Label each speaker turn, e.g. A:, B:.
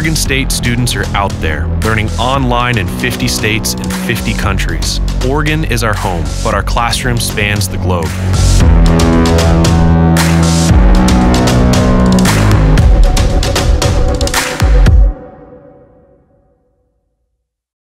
A: Oregon State students are out there, learning online in 50 states and 50 countries. Oregon is our home, but our classroom spans the globe.